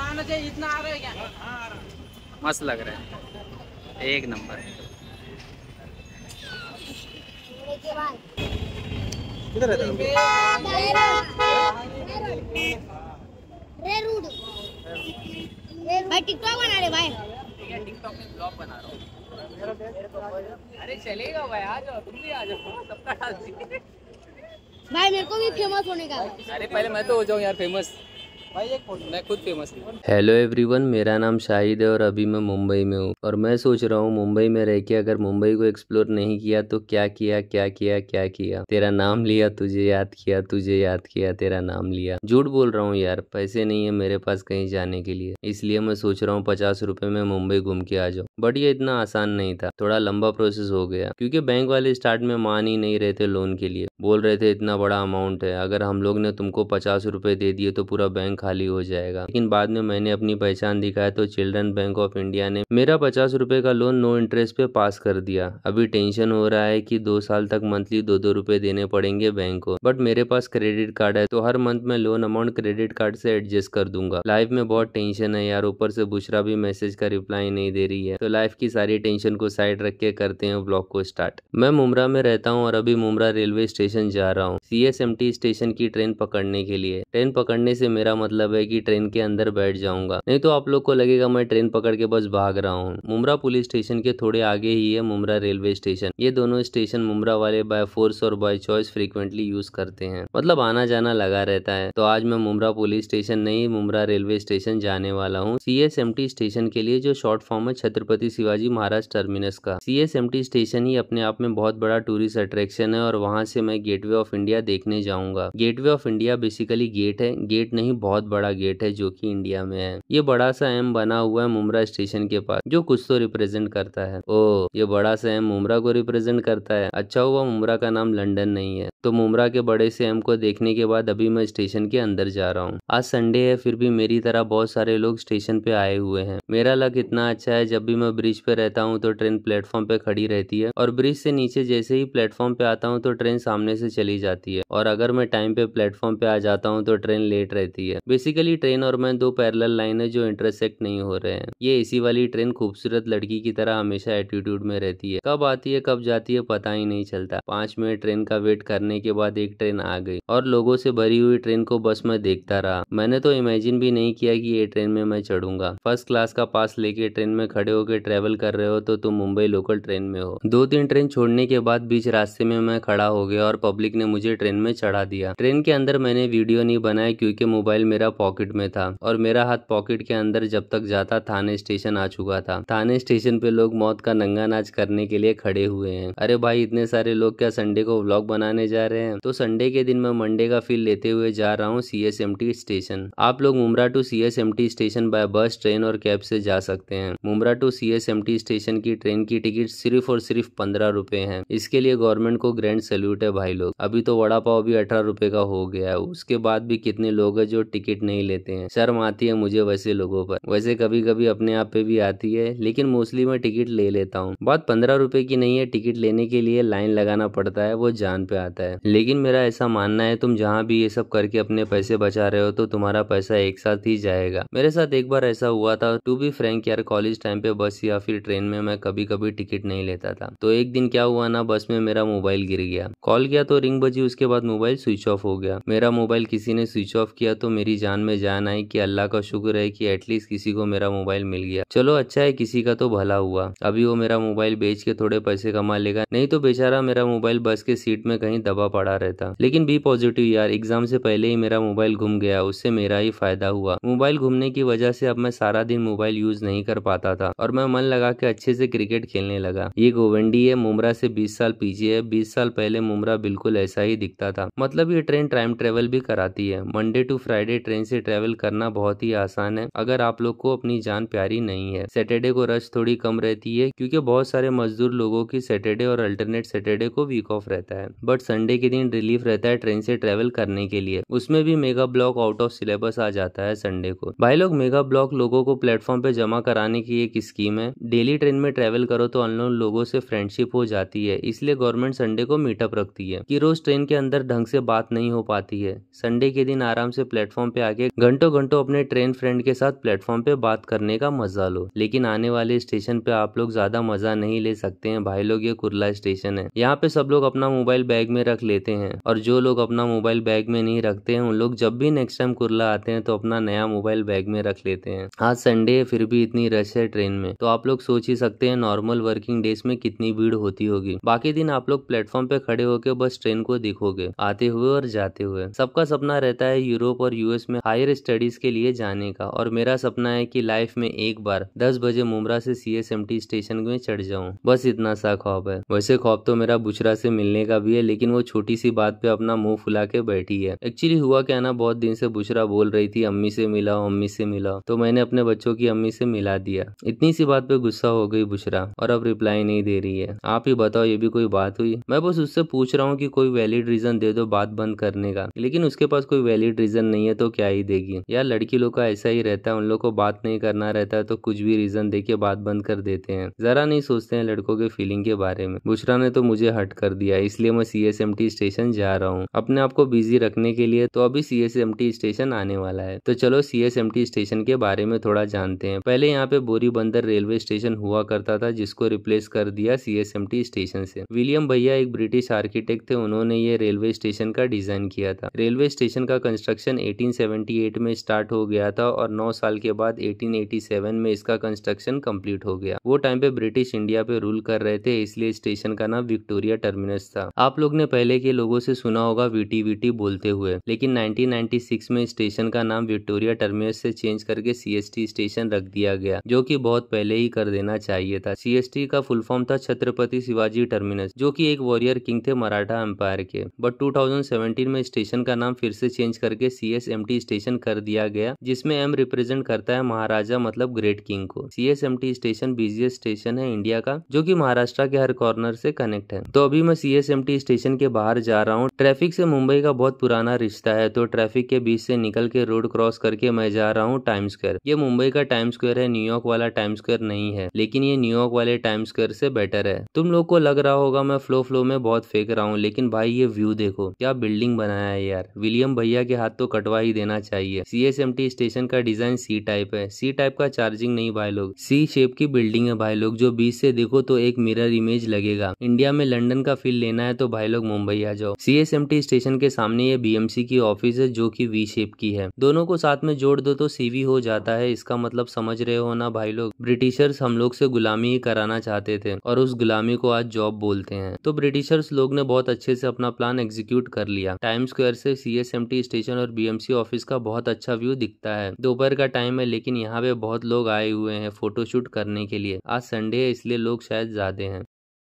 आना चाहिए इतना आ रहा है क्या? मस्त लग रहा है। एक नंबर। किधर रहता भाई टिकटॉक बना रहे भाई। टिकटॉक में ब्लॉग बना रहा हूँ। अरे चलेगा भाई आ जाओ तुम भी आ जाओ। सबका डाल भाई मेरे को भी फ़ेमस होने का। अरे पहले मैं तो हो जाऊँ यार फ़ेमस हेलो एवरीवन, मेरा नाम शाहिद है और अभी मैं मुंबई में हूँ। और मैं सोच रहा हूँ मुंबई में रह के अगर मुंबई को एक्सप्लोर नहीं किया तो क्या किया क्या किया क्या किया? तेरा नाम लिया, तुझे याद किया, तुझे याद किया, तेरा नाम लिया। झूठ बोल रहा हूँ यार, पैसे नहीं है मेरे पास कहीं जाने के लिए। इसलिए मैं सोच रहा हूँ पचास रूपए में मुंबई घूम के आ जाऊँ। बट ये इतना आसान नहीं था, थोड़ा लंबा प्रोसेस हो गया। क्योंकि बैंक वाले स्टार्ट में मान ही नहीं रहे थे लोन के लिए। बोल रहे थे, इतना बड़ा अमाउंट है, अगर हम लोग ने तुमको पचास रुपए दे दिए तो पूरा बैंक खाली हो जाएगा। लेकिन बाद में मैंने अपनी पहचान दिखाया तो चिल्ड्रन बैंक ऑफ़ इंडिया ने मेरा पचास रुपए का लोन नो इंटरेस्ट पे पास कर दिया। अभी टेंशन हो रहा है कि दो साल तक मंथली दो दो रुपए देने पड़ेंगे बैंक को। बट मेरे पास क्रेडिट कार्ड है तो हर मंथ में लोन अमाउंट क्रेडिट कार्ड से एडजस्ट कर दूँगा। लाइफ में बहुत टेंशन है यार, ऊपर से बुशरा भी मैसेज का रिप्लाई नहीं दे रही है। तो लाइफ की सारी टेंशन को साइड रख के करते हैं ब्लॉग को स्टार्ट मैं मुमरा में रहता हूँ और अभी मुमरा रेलवे स्टेशन जा रहा हूँ। सी स्टेशन की ट्रेन पकड़ने के लिए। ट्रेन पकड़ने से मेरा मतलब है कि ट्रेन के अंदर बैठ जाऊँगा। नहीं तो आप लोग को लगेगा मैं ट्रेन पकड़ के बस भाग रहा हूँ। मुमरा पुलिस स्टेशन के थोड़े आगे ही है मुमरा रेलवे स्टेशन। ये दोनों स्टेशन मुमरा वाले बाय फोर्स और बाय चॉइस फ्रीक्वेंटली यूज़ करते हैं। मतलब आना जाना लगा रहता है। तो आज मैं मुमरा पुलिस स्टेशन नहीं मुमरा रेलवे स्टेशन जाने वाला हूँ। सी स्टेशन के लिए जो शॉर्ट फॉर्म है छत्रपति शिवाजी महाराज टर्मिनस का। सीएसएमटी स्टेशन ही अपने आप में बहुत बड़ा टूरिस्ट अट्रैक्शन है और वहाँ से मैं गेटवे ऑफ़ इंडिया देखने जाऊँगा। Gateway of India basically gate है। गेट नहीं, बहुत बड़ा गेट है जो कि इंडिया में है। ये बड़ा सा एम बना हुआ है मुमरा स्टेशन के पास, जो कुछ तो रिप्रेजेंट करता है। ओ, ये बड़ा सा एम मुमरा को रिप्रेजेंट करता है। अच्छा हुआ मुमरा का नाम लंडन नहीं है। तो मुमरा के बड़े से एम को देखने के बाद अभी मैं स्टेशन के अंदर जा रहा हूँ। आज संडे है, फिर भी मेरी तरह बहुत सारे लोग स्टेशन पे आए हुए हैं। मेरा लक इतना अच्छा है, जब भी मैं ब्रिज पे रहता हूँ तो ट्रेन प्लेटफॉर्म पे खड़ी रहती है। और ब्रिज से नीचे जैसे ही प्लेटफॉर्म पे आता हूँ तो ट्रेन सामने से चली जाती है। और अगर मैं टाइम पे प्लेटफॉर्म पे आ जाता हूँ तो ट्रेन लेट रहती है। बेसिकली ट्रेन और मैं दो पैरेलल लाइन है जो इंटरसेक्ट नहीं हो रहे हैं। ये एसी वाली ट्रेन खूबसूरत लड़की की तरह हमेशा एटीट्यूड में रहती है। कब आती है, कब जाती है, पता ही नहीं चलता। पाँच मिनट ट्रेन का वेट करने के बाद एक ट्रेन आ गई और लोगों से भरी हुई ट्रेन को बस में देखता रहा। मैंने तो इमेजिन भी नहीं किया कि ये ट्रेन में मैं चढ़ूँगा। फ़र्स्ट क्लास का पास लेके ट्रेन में खड़े होकर ट्रेवल कर रहे हो तो तुम मुंबई लोकल ट्रेन में हो। दो तीन ट्रेन छोड़ने के बाद बीच रास्ते में मैं खड़ा हो गया और पब्लिक ने मुझे ट्रेन में चढ़ा दिया। ट्रेन के अंदर मैंने वीडियो नहीं बनाया क्योंकि मोबाइल मेरा पॉकेट में था और मेरा हाथ पॉकेट के अंदर जब तक जाता थाने स्टेशन आ चुका था। थाने स्टेशन पे लोग मौत का नंगा नाच करने के लिए खड़े हुए हैं। अरे भाई, इतने सारे लोग क्या संडे को व्लॉग बनाने जा रहे हैं? तो संडे के दिन मैं मंडे का फील लेते हुए जा रहा हूँ सीएसएमटी स्टेशन। आप लोग Mumbra to CSMT station by bus train और कैब से जा सकते हैं। मुमरा टू सीएसएमटी स्टेशन की ट्रेन की टिकट सिर्फ़ और सिर्फ़ पंद्रह रूपए है। इसके लिए गवर्नमेंट को ग्रैंड सल्यूट है भाई लोग। अभी तो वड़ा पाव भी अठारह रूपए का हो गया है। उसके बाद भी कितने लोग है जो टिकट नहीं लेते हैं। शर्म आती है मुझे वैसे लोगों पर। वैसे कभी कभी अपने आप पे भी आती है, लेकिन मोस्टली मैं टिकट ले लेता हूँ। बात पंद्रह रुपए की नहीं है, टिकट लेने के लिए लाइन लगाना पड़ता है, वो जान पे आता है। लेकिन मेरा ऐसा मानना है, तुम जहाँ भी ये सब करके अपने पैसे बचा रहे हो तो तुम्हारा पैसा एक साथ ही जाएगा। मेरे साथ एक बार ऐसा हुआ था टू बी फ्रेंक यार कॉलेज टाइम पे बस या फिर ट्रेन में मैं कभी कभी टिकट नहीं लेता था। तो एक दिन क्या हुआ ना, बस में मेरा मोबाइल गिर गया। कॉल किया तो रिंग बजी, उसके बाद मोबाइल स्विच ऑफ़ हो गया। मेरा मोबाइल किसी ने स्विच ऑफ़ किया तो मेरी जान में जान आई कि अल्लाह का शुक्र है कि एटलीस्ट किसी को मेरा मोबाइल मिल गया। चलो अच्छा है किसी का तो भला हुआ। अभी वो मेरा मोबाइल बेच के थोड़े पैसे कमा लेगा। नहीं तो बेचारा मेरा मोबाइल बस के सीट में कहीं दबा पड़ा रहता। लेकिन बी पॉजिटिव यार एग्ज़ाम से पहले ही मेरा मोबाइल घूम गया। उससे मेरा ही फ़ायदा हुआ। मोबाइल घूमने की वजह से अब मैं सारा दिन मोबाइल यूज़ नहीं कर पाता था। और मैं मन लगा के अच्छे से क्रिकेट खेलने लगा। ये गोवंडी है मुमरा से 20 साल पीछे है। 20 साल पहले मुमरा बिल्कुल ऐसा ही दिखता था। मतलब ये ट्रेन टाइम ट्रेवल भी कराती है। मंडे टू फ्राइडे ट्रेन से ट्रेवल करना बहुत ही आसान है। अगर आप लोग को अपनी जान प्यारी नहीं है सैटरडे को रश थोड़ी कम रहती है क्योंकि बहुत सारे मजदूर लोगों की सैटरडे और अल्टरनेट सैटरडे को वीक ऑफ़ रहता है। बट संडे के दिन रिलीफ रहता है ट्रेन से ट्रेवल करने के लिए। उसमें भी mega block out of syllabus आ जाता है संडे को। भाई लोग मेगा ब्लॉक लोगों को प्लेटफॉर्म पे जमा कराने की एक स्कीम है। डेली ट्रेन में ट्रेवल करो तो अननोन लोगों से फ्रेंडशिप हो जाती है। इसलिए गवर्नमेंट संडे को मीटअप रखती है कि रोज ट्रेन के अंदर ढंग से बात नहीं हो पाती है। संडे के दिन आराम से प्लेटफॉर्म पे आके घंटों घंटों अपने ट्रेन फ्रेंड के साथ प्लेटफॉर्म पे बात करने का मज़ा लो। लेकिन आने वाले स्टेशन पे आप लोग ज़्यादा मज़ा नहीं ले सकते हैं। भाई लोग, ये कुरला स्टेशन है। यहाँ पे सब लोग अपना मोबाइल बैग में रख लेते हैं। और जो लोग अपना मोबाइल बैग में नहीं रखते हैं, उन लोग जब भी नेक्स्ट टाइम कुरला आते हैं तो अपना नया मोबाइल बैग में रख लेते हैं। आज संडे है, फिर भी इतनी रश है ट्रेन में। तो आप लोग सोच ही सकते हैं नॉर्मल वर्किंग डेज़ में कितनी भीड़ होती होगी। बाकी दिन आप लोग प्लेटफॉर्म पे खड़े होकर बस ट्रेन को दिखोगे, आते हुए और जाते हुए। सबका सपना रहता है यूरोप और यूएस में हायर स्टडीज़ के लिए जाने का। और मेरा सपना है कि लाइफ में एक बार दस बजे मुमरा से सीएसएमटी स्टेशन में चढ़ जाऊँ। बस इतना सा खौफ है। वैसे खौफ तो मेरा बुचरा से मिलने का भी है, लेकिन वो छोटी सी बात पे अपना मुँह फुला के बैठी है। एक्चुअली हुआ क्या ना, बहुत दिन से बुशरा बोल रही थी, अम्मी से मिलाओ, अम्मी से मिलाओ। तो मैंने अपने बच्चों की अम्मी से मिला दिया। इतनी सी बात पे गुस्सा हो गई बुशरा और अब रिप्लाई नहीं दे रही है। आप ही बताओ, ये भी कोई बात हुई? मैं बस उससे पूछ रहा हूँ कि कोई वैलिड रीजन दे दो बात बंद करने का। लेकिन उसके पास कोई वैलिड रीजन नहीं है तो क्या ही देगी। यार, लड़की लोग का ऐसा ही रहता है, उन लोग को बात नहीं करना रहता है तो कुछ भी रीजन दे के बात बंद कर देते हैं। जरा नहीं सोचते हैं लड़कों के फीलिंग के बारे में। बुशरा ने तो मुझे हट कर दिया, इसलिए मैं C S M T station जा रहा हूँ। अपने आप को बिज़ी रखने के लिए तो अभी C S M T station आने वाला है। तो चलो C S M T station के बारे में थोड़ा जानते हैं। पहले यहाँ पे बोरी बंदर रेलवे स्टेशन हुआ करता था, जिसको रिप्लेस कर दिया C S M T station से। विलियम भैया एक ब्रिटिश आर्किटेक्ट थे, उन्होंने ये रेलवे स्टेशन का डिज़ाइन किया था। रेलवे स्टेशन का कंस्ट्रक्शन 1878 में स्टार्ट हो गया था और 9 साल के बाद 1887 में इसका कंस्ट्रक्शन कंप्लीट हो गया। वो टाइम पे ब्रिटिश इंडिया पे रूल कर रहे थे, इसलिए स्टेशन का नाम विक्टोरिया टर्मिनस था। आप लोग ने पहले के लोगों से सुना होगा वीटी वीटी बोलते हुए, लेकिन 1996 में स्टेशन का नाम विक्टोरिया टर्मिनस से चेंज करके सीएसटी स्टेशन रख दिया गया, जो की बहुत पहले ही कर देना चाहिए था। सीएसटी का फुल फॉर्म था छत्रपति शिवाजी टर्मिनस, जो की एक वॉरियर किंग थे मराठा एम्पायर के। बट टू में स्टेशन का नाम फिर से चेंज करके सीएसएम स्टेशन कर दिया गया, जिसमें एम रिप्रेजेंट करता है महाराजा मतलब ग्रेट किंग को। C S M T station biggest station है इंडिया का, जो कि महाराष्ट्र के हर कॉर्नर से कनेक्ट है। तो अभी मैं C S M T station के बाहर जा रहा हूँ। ट्रैफ़िक से मुंबई का बहुत पुराना रिश्ता है तो ट्रैफ़िक के बीच से निकल के रोड क्रॉस करके मैं जा रहा हूँ टाइम स्क्वायर ये मुंबई का टाइम स्क्वायर है न्यूयॉर्क वाला टाइम स्क्वायर नहीं है, लेकिन ये न्यूयॉर्क वाले टाइम स्क्वायर से बेटर है। तुम लोग को लग रहा होगा मैं फ्लो फ्लो में बहुत फेंक रहा हूँ, लेकिन भाई ये व्यू देखो, क्या बिल्डिंग बनाया है यार। विलियम भैया के हाथ तो कटवा ही देना चाहिए। सीएसएमटी स्टेशन का डिज़ाइन सी टाइप है। सी टाइप का चार्जिंग नहीं भाई लोग। सी शेप की बिल्डिंग है भाई लोग। जो बीच से देखो तो एक मिरर इमेज लगेगा। इंडिया में लंदन का फील लेना है तो भाई लोग मुंबई आ जाओ। सीएसएमटी स्टेशन के सामने ये बीएमसी की ऑफ़िस है, जो की वी शेप की है। दोनों को साथ में जोड़ दो तो सीवी हो जाता है। इसका मतलब समझ रहे हो ना भाई लोग? ब्रिटिशर्स हम लोग से गुलामी ही कराना चाहते थे और उस गुलामी को आज जॉब बोलते हैं। तो ब्रिटिशर्स लोग ने बहुत अच्छे से अपना प्लान एग्जीक्यूट कर लिया। टाइम स्क्वायर से सी स्टेशन और बीएमसी ऑफ़िस का बहुत अच्छा व्यू दिखता है। दोपहर का टाइम है, लेकिन यहाँ पे बहुत लोग आए हुए हैं फोटोशूट करने के लिए। आज संडे है, इसलिए लोग शायद ज़्यादा हैं।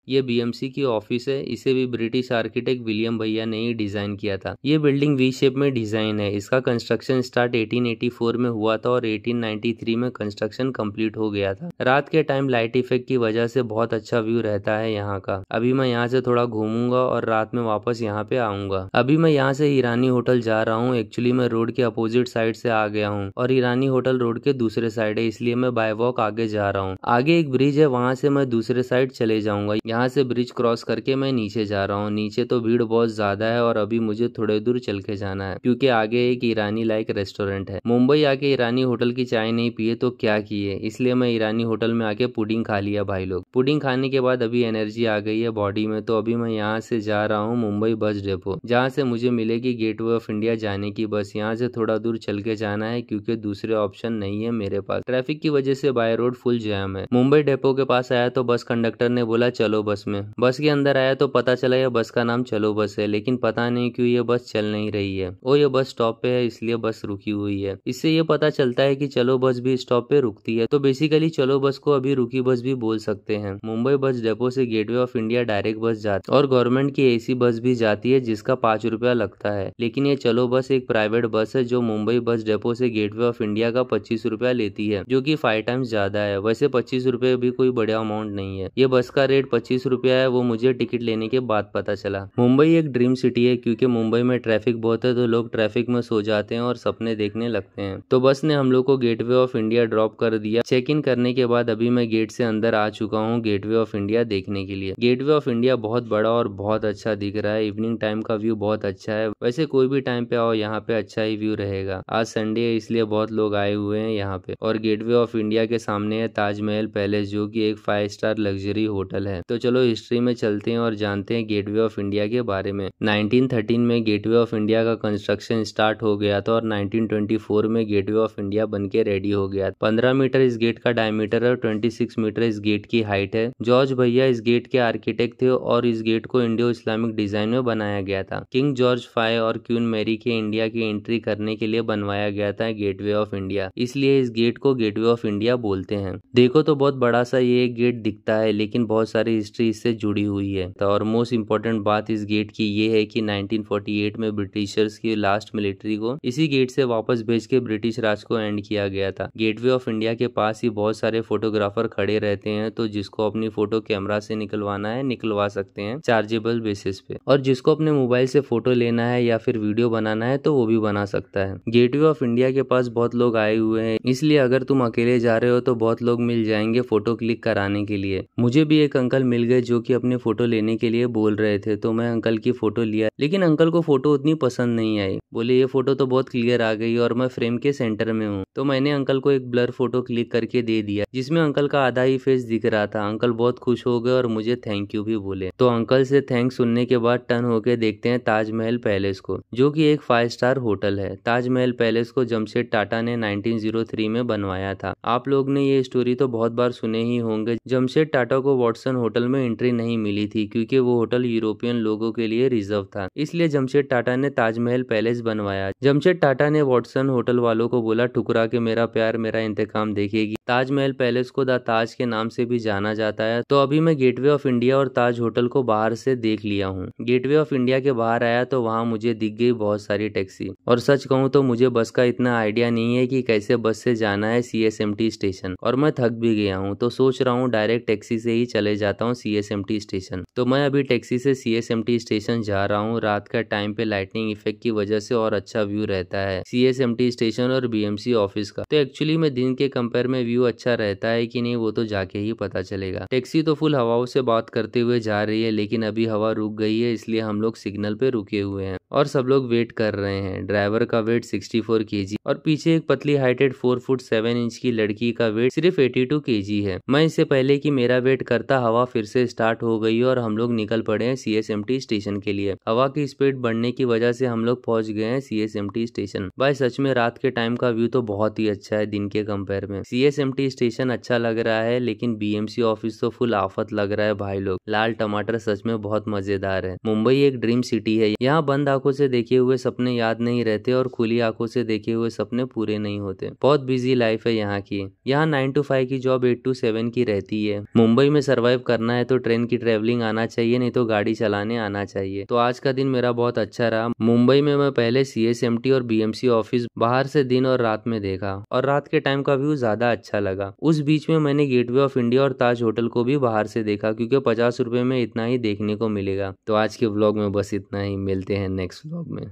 ये बीएमसी की ऑफ़िस है। इसे भी ब्रिटिश आर्किटेक्ट विलियम भैया ने ही डिज़ाइन किया था। ये बिल्डिंग वी शेप में डिज़ाइन है। इसका कंस्ट्रक्शन स्टार्ट 1884 में हुआ था और 1893 में कंस्ट्रक्शन कंप्लीट हो गया था। रात के टाइम लाइट इफ़ेक्ट की वजह से बहुत अच्छा व्यू रहता है यहाँ का। अभी मैं यहाँ से थोड़ा घूमूँगा और रात में वापस यहाँ पे आऊँगा। अभी मैं यहाँ से ईरानी होटल जा रहा हूँ। एक्चुअली मैं रोड के अपोजिट साइड से आ गया हूँ और ईरानी होटल रोड के दूसरे साइड है, इसलिए मैं बाय वॉक आगे जा रहा हूँ। आगे एक ब्रिज है, वहाँ से मैं दूसरे साइड चले जाऊँगा। यहाँ से ब्रिज क्रॉस करके मैं नीचे जा रहा हूँ। नीचे तो भीड़ बहुत ज़्यादा है और अभी मुझे थोड़े दूर चल के जाना है, क्योंकि आगे एक ईरानी लाइक रेस्टोरेंट है। मुंबई आके ईरानी होटल की चाय नहीं पिए तो क्या किए? इसलिए मैं ईरानी होटल में आके पुडिंग खा लिया भाई लोग। पुडिंग खाने के बाद अभी एनर्जी आ गई है बॉडी में तो अभी मैं यहाँ से जा रहा हूँ मुंबई बस डेपो जहाँ से मुझे मिलेगी गेट वे ऑफ़ इंडिया जाने की बस यहाँ से थोड़ा दूर चल के जाना है, क्योंकि दूसरे ऑप्शन नहीं है मेरे पास। ट्रैफ़िक की वजह से बाय रोड फुल जैम है। मुंबई डेपो के पास आया तो बस कंडक्टर ने बोला, चलो बस में। बस के अंदर आया तो पता चला यह बस का नाम चलो बस है, लेकिन पता नहीं क्यों ये बस चल नहीं रही है। ओ ये बस स्टॉप पे है, इसलिए बस रुकी हुई है। इससे ये पता चलता है कि चलो बस भी स्टॉप पे रुकती है। तो बेसिकली चलो बस को अभी रुकी बस भी बोल सकते हैं। मुंबई बस डेपो से गेटवे ऑफ़ इंडिया डायरेक्ट बस जाती और गवर्नमेंट की एसी बस भी जाती है, जिसका पाँच रुपया लगता है। लेकिन ये चलो बस एक प्राइवेट बस है, जो मुंबई बस डेपो से गेटवे ऑफ़ इंडिया का पच्चीस रूपया लेती है, जो की फाइव टाइम्स ज़्यादा है। वैसे पच्चीस रूपए भी कोई बड़ा अमाउंट नहीं है। ये बस का रेट पच्चीस पच्चीस रुपया है, वो मुझे टिकट लेने के बाद पता चला। मुंबई एक ड्रीम सिटी है, क्योंकि मुंबई में ट्रैफ़िक बहुत है तो लोग ट्रैफ़िक में सो जाते हैं और सपने देखने लगते हैं। तो बस ने हम लोग को गेटवे ऑफ़ इंडिया ड्रॉप कर दिया। चेक इन करने के बाद अभी मैं गेट से अंदर आ चुका हूँ, गेटवे ऑफ़ इंडिया देखने के लिए। गेटवे ऑफ़ इंडिया बहुत बड़ा और बहुत अच्छा दिख रहा है। इवनिंग टाइम का व्यू बहुत अच्छा है। वैसे कोई भी टाइम पे आओ, यहाँ पे अच्छा ही व्यू रहेगा। आज संडे है, इसलिए बहुत लोग आए हुए हैं यहाँ पे। और गेटवे ऑफ़ इंडिया के सामने है ताजमहल पैलेस, जो की एक फाइव स्टार लग्जरी होटल है। तो चलो हिस्ट्री में चलते हैं और जानते हैं गेटवे ऑफ़ इंडिया के बारे में। 1913 में गेटवे ऑफ़ इंडिया का कंस्ट्रक्शन स्टार्ट हो गया था और 1924 में गेटवे ऑफ़ इंडिया बन के रेडी हो गया। 15 मीटर इस गेट का डायमीटर है और 26 मीटर इस गेट की हाइट है। जॉर्ज भैया इस गेट के आर्किटेक्ट थे और इस गेट को इंडियो इस्लामिक डिज़ाइन में बनाया गया था। किंग जॉर्ज फाइव और क्यून मेरी के इंडिया की एंट्री करने के लिए बनवाया गया था गेटवे ऑफ़ इंडिया इसलिए इस गेट को गेटवे ऑफ़ इंडिया बोलते हैं। देखो तो बहुत बड़ा सा ये गेट दिखता है, लेकिन बहुत सारी हिस्ट्री इससे जुड़ी हुई है। तो और मोस्ट इम्पोर्टेंट बात इस गेट की ये है कि 1948 में ब्रिटिशर्स की लास्ट मिलिट्री को इसी गेट से वापस भेज के ब्रिटिश राज को एंड किया गया था। गेटवे ऑफ़ इंडिया के पास ही बहुत सारे फोटोग्राफर खड़े रहते हैं तो जिसको अपनी फ़ोटो कैमरा से निकलवाना है, निकलवा सकते हैं चार्जेबल बेसिस पे। और जिसको अपने मोबाइल से फ़ोटो लेना है या फिर वीडियो बनाना है तो वो भी बना सकता है। गेटवे ऑफ़ इंडिया के पास बहुत लोग आए हुए हैं, इसलिए अगर तुम अकेले जा रहे हो तो बहुत लोग मिल जाएँगे फ़ोटो क्लिक कराने के लिए। मुझे भी एक अंकल मिल गए जो कि अपने फ़ोटो लेने के लिए बोल रहे थे तो मैं अंकल की फ़ोटो लिया। लेकिन अंकल को फ़ोटो उतनी पसंद नहीं आई। बोले, ये फ़ोटो तो बहुत क्लियर आ गई और मैं फ्रेम के सेंटर में हूँ। तो मैंने अंकल को एक ब्लर फ़ोटो क्लिक करके दे दिया, जिसमें अंकल का आधा ही फेस दिख रहा था। अंकल बहुत खुश हो गए और मुझे थैंक यू भी बोले। तो अंकल से थैंक्स सुनने के बाद टर्न होके देखते हैं ताजमहल पैलेस को, जो कि एक फाइव स्टार होटल है। ताजमहल पैलेस को जमशेद टाटा ने 1903 में बनवाया था। आप लोग ने ये स्टोरी तो बहुत बार सुने ही होंगे। जमशेद टाटा को वॉटसन होटल में एंट्री नहीं मिली थी, क्योंकि वो होटल यूरोपियन लोगों के लिए रिज़र्व था। इसलिए जमशेद टाटा ने ताजमहल पैलेस बनवाया। जमशेद टाटा ने वॉटसन होटल वालों को बोला, ठुकरा के मेरा प्यार, मेरा इंतकाम देखेगी। ताजमहल पैलेस को द ताज के नाम से भी जाना जाता है। तो अभी मैं गेटवे ऑफ़ इंडिया और ताज होटल को बाहर से देख लिया हूँ। गेटवे ऑफ़ इंडिया के बाहर आया तो वहाँ मुझे दिख गई बहुत सारी टैक्सी। और सच कहूँ तो मुझे बस का इतना आइडिया नहीं है कि कैसे बस से जाना है सीएसएमटी स्टेशन और मैं थक भी गया हूँ तो सोच रहा हूँ डायरेक्ट टैक्सी से ही चले जाता हूँ C S M T station तो मैं अभी टैक्सी से C S M T station जा रहा हूँ। रात का टाइम पे लाइटनिंग इफ़ेक्ट की वजह से और अच्छा व्यू रहता है C S M T station और बीएमसी ऑफ़िस का। तो एक्चुअली में दिन के कंपेयर में व्यू अच्छा रहता है कि नहीं, वो तो जाके ही पता चलेगा। टैक्सी तो फुल हवाओं से बात करते हुए जा रही है, लेकिन अभी हवा रुक गई है, इसलिए हम लोग सिग्नल पे रुके हुए हैं और सब लोग वेट कर रहे हैं। ड्राइवर का वेट 64 फोर और पीछे एक पतली हाइटेड 4 फुट 7 इंच की लड़की का वेट सिर्फ़ 82 केजी है। मैं इससे पहले कि मेरा वेट करता हवा फिर से स्टार्ट हो गई और हम लोग निकल पड़े हैं सीएसएमटी स्टेशन के लिए। हवा की स्पीड बढ़ने की वजह से हम लोग पहुँच गए हैं सीएसएमटी स्टेशन। भाई, सच में रात के टाइम का व्यू तो बहुत ही अच्छा है दिन के कंपेयर में। सीएसएमटी स्टेशन अच्छा लग रहा है, लेकिन बीएमसी ऑफ़िस तो फुल आफत लग रहा है भाई लोग। लाल टमाटर सच में बहुत मज़ेदार है। मुंबई एक ड्रीम सिटी है। यहाँ बंद आँखों से देखे हुए सपने याद नहीं रहते और खुली आँखों से देखे हुए सपने पूरे नहीं होते। बहुत बिज़ी लाइफ है यहाँ की। यहाँ नाइन टू फाइव की जॉब एट टू सेवन की रहती है। मुंबई में सर्वाइव करना है तो ट्रेन की ट्रेवलिंग आना चाहिए, नहीं तो गाड़ी चलाने आना चाहिए। तो आज का दिन मेरा बहुत अच्छा रहा। मुंबई में मैं पहले सीएसएमटी और बीएमसी ऑफ़िस बाहर से दिन और रात में देखा और रात के टाइम का व्यू ज़्यादा अच्छा लगा। उस बीच में मैंने गेटवे ऑफ़ इंडिया और ताज होटल को भी बाहर से देखा क्योंकि पचास रुपए में इतना ही देखने को मिलेगा। तो आज के व्लॉग में बस इतना ही। मिलते हैं नेक्स्ट व्लॉग में।